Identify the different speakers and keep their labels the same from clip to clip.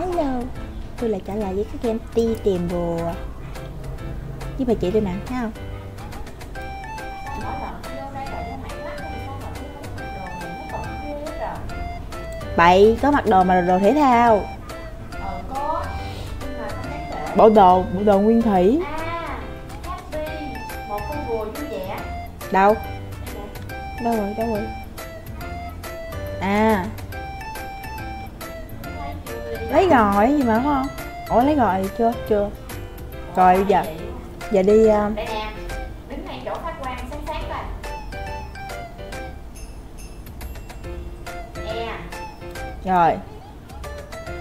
Speaker 1: hello tôi lại trả lời với các game ti tìm bùa. Với bà chị tôi nè thấy không? Bậy, có mặc đồ mà đồ thể thao. Bộ đồ bộ đồ nguyên thủy. Đâu? Đâu rồi đâu rồi? À
Speaker 2: lấy
Speaker 1: gòi gì mà đúng không? Ủa lấy gòi chưa? Chưa. Rồi, giờ. Giờ đi uh,
Speaker 2: đây nè đứng ngay chỗ phát quang sáng sáng coi. E
Speaker 1: rồi.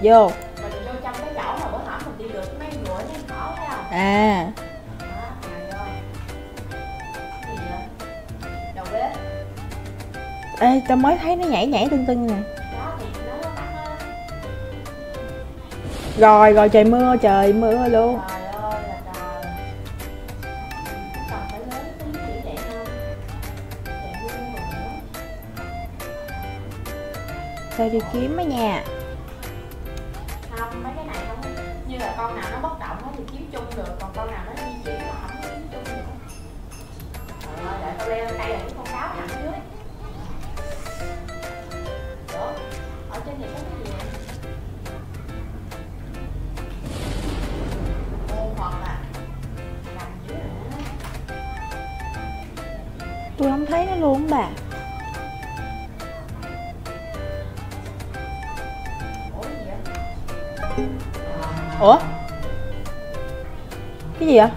Speaker 1: Vô.
Speaker 2: Mình vô trong cái chỗ mà bữa hổm mình đi được mấy rùa mấy thỏ thấy không?
Speaker 1: À. Ê tao mới thấy nó nhảy nhảy tưng tưng nè rồi rồi, trời mưa trời mưa luôn.
Speaker 2: Trời ơi là trời cần phải nữa
Speaker 1: đi kiếm á nha
Speaker 2: không, mấy cái này không. Như là con nào nó bất động á thì kiếm chung được, còn con nào nó di chuyển là không kiếm chung được. Trời ơi, đợi tao leo lên đây là cái con cáo nằm dưới.
Speaker 1: Tôi không thấy nó luôn bà.
Speaker 2: Ủa?
Speaker 1: Cái gì vậy?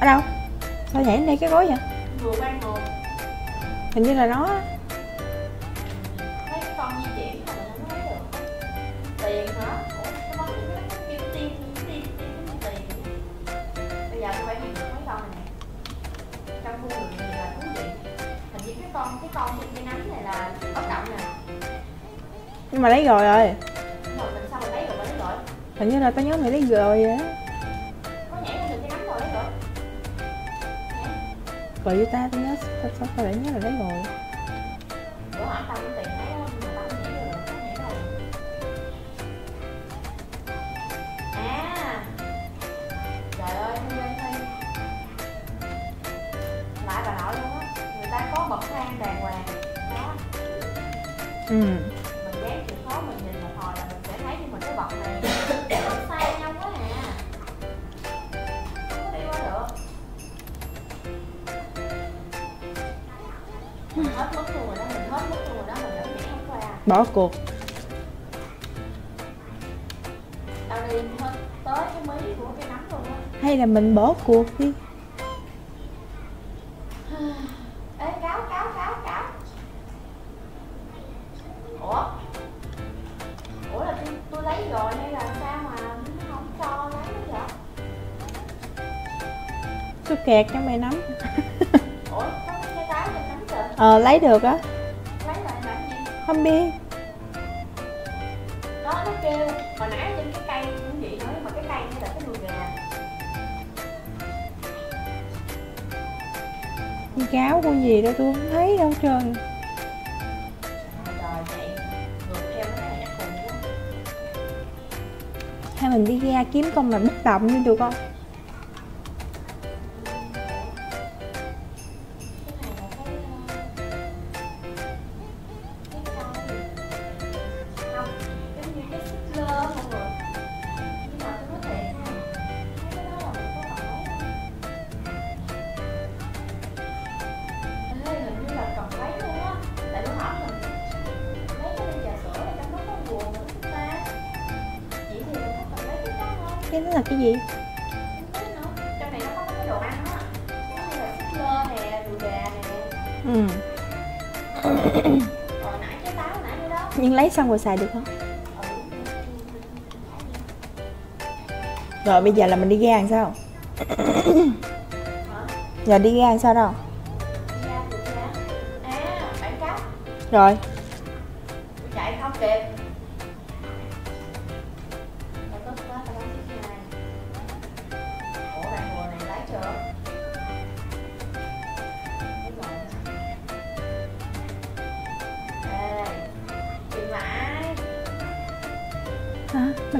Speaker 1: Ở đâu? Sao nhảy lên đây cái gối vậy? Hình như là nó á.
Speaker 2: Cái con cái con cây nấm này là bất động nè.
Speaker 1: Nhưng mà lấy rồi rồi.
Speaker 2: Nhưng mà mình sao mình lấy rồi mà lấy rồi.
Speaker 1: Hình như là tao nhớ mày lấy rồi á.
Speaker 2: Có nhảy lên được cây nấm rồi lấy rồi.
Speaker 1: Rồi với ta tao nhớ tao tao lại nhớ là lấy rồi ừ.
Speaker 2: Mình gán chịu khó mình nhìn một hồi là mình sẽ thấy nhưng mà cái bậc này. Nó xa nhau quá à. Không có đi qua được. Mình hết mất luôn rồi đó mình hết mất luôn rồi đó mình vẫn nhảy không qua
Speaker 1: bỏ cuộc.
Speaker 2: Tao đi tới cái mí của cái nấm luôn á.
Speaker 1: Hay là mình bỏ cuộc đi kẹt cho mày nắm.
Speaker 2: Ủa
Speaker 1: ờ lấy được á. Không biết.
Speaker 2: Đó nó kêu hồi nãy trên cái cây cũng vậy nữa mà cái cây như là cái đùi gà
Speaker 1: con cáo con gì đó tôi không thấy đâu trời. Hay mình đi ra kiếm con mà bất động đi được không? Ừ
Speaker 2: cái táo nãy cái đó
Speaker 1: nhưng lấy xong rồi xài được không?
Speaker 2: Ừ.
Speaker 1: rồi bây giờ là mình đi ra làm sao? Giờ đi ra làm sao đâu?
Speaker 2: À
Speaker 1: rồi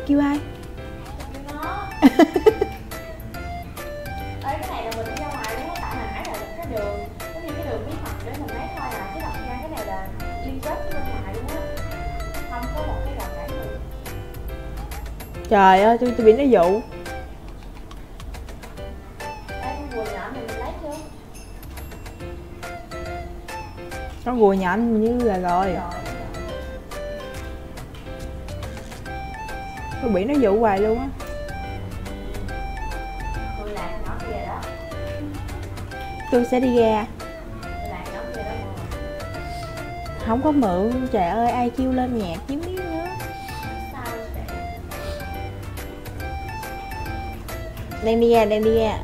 Speaker 2: cản gì
Speaker 1: trời ơi tôi tôi bị nó dụ.
Speaker 2: Con vừa nhỏ mình
Speaker 1: gùi như là rồi
Speaker 2: Rồi
Speaker 1: tôi bị nó dụ hoài luôn á. Tôi sẽ đi ra. Không có mượn trời ơi ai kêu lên nhạc chứ miếng nữa đang đi ra đang đi ra.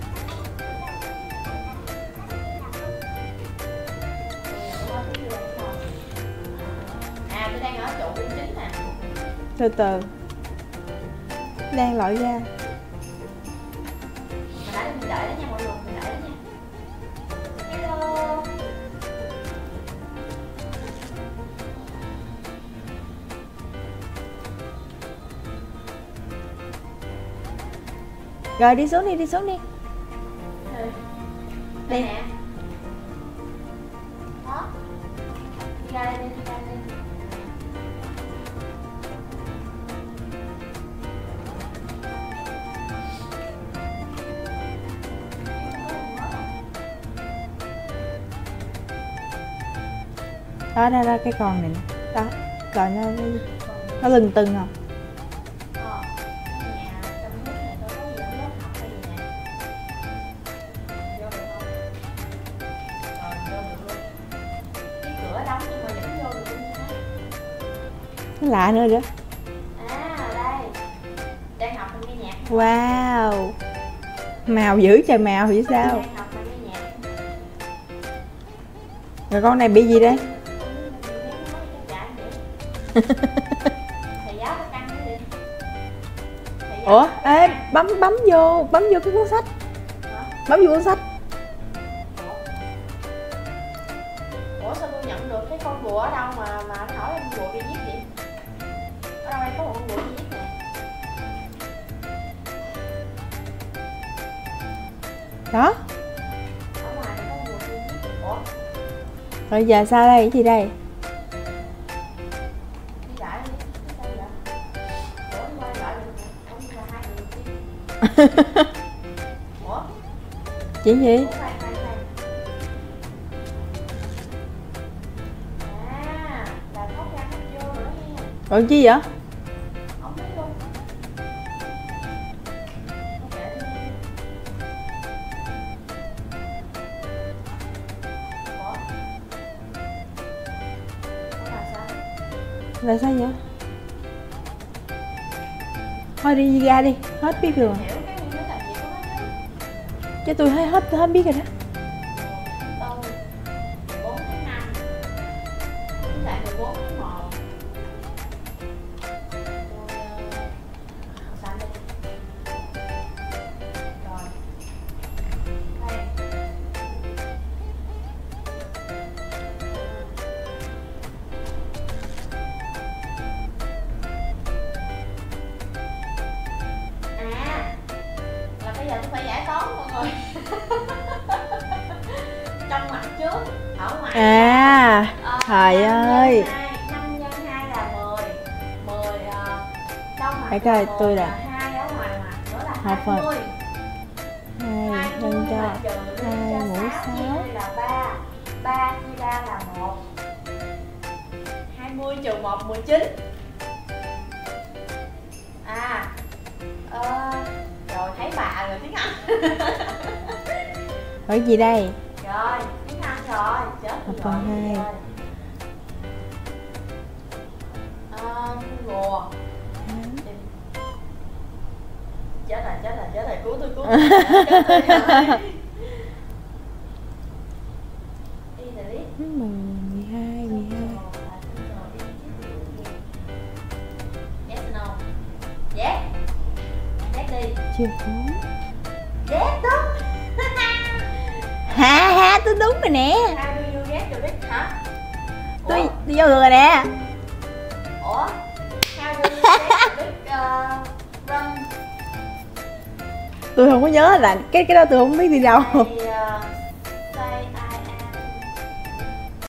Speaker 2: À tôi đang ở chỗ bên chính nè.
Speaker 1: Từ từ đang lội ra.
Speaker 2: Mình đợi đó nha mọi người Mình đợi đó nha. Hello.
Speaker 1: Rồi đi xuống đi đi xuống đi.
Speaker 2: Đây
Speaker 1: Đi.
Speaker 2: nè. Đó Đi ra đây đi, đi ra
Speaker 1: đó đó đó cái con này đó rồi nó nó lừng từng không? Nó lạ nữa đó.
Speaker 2: À, đây Đang học mình nghe nhạc
Speaker 1: wow. Màu dữ trời màu vậy sao? Rồi con này bị gì đây? Ủa ê bấm bấm vô bấm vô cái cuốn sách. Bấm vô cuốn sách.
Speaker 2: Ủa? Sao tôi nhận được cái con bùa ở đâu mà mà anh hỏi em bùa bị giết vậy? Ở đâu đây có một con bùa bị giết nè?
Speaker 1: Đó.
Speaker 2: Ở ngoài có con bùa bị giết. Ủa?
Speaker 1: rồi giờ sao đây? Cái gì đây
Speaker 2: Không
Speaker 1: gì? Ở chi vậy?
Speaker 2: là sao
Speaker 1: vậy thôi đi ra đi hết biết rồi
Speaker 2: chứ
Speaker 1: tôi hết hết biết rồi đó.
Speaker 2: Ở ngoài
Speaker 1: à
Speaker 2: Ờ,
Speaker 1: trời ơi.
Speaker 2: nhân hai- năm nhân hai là 10 10 ờ,
Speaker 1: coi tôi
Speaker 2: 10,
Speaker 1: là-
Speaker 2: là hai ở ngoài mặt nữa là
Speaker 1: Học rồi.
Speaker 2: 20
Speaker 1: hai
Speaker 2: 20
Speaker 1: nhân cho hai mũ
Speaker 2: sáu là 3 3 chia 3 là 1 20 trừ 1 19 À ờ, Rồi thấy bà rồi tiếng Anh.
Speaker 1: Rồi gì đây?
Speaker 2: Rồi rồi
Speaker 1: phần hai.
Speaker 2: rùa chết rồi chết rồi chết rồi cứu tôi cứu tôi
Speaker 1: đúng đúng rồi nè. Tôi tôi vô rồi nè. Tôi không có nhớ là cái cái đó tôi không biết đi đâu.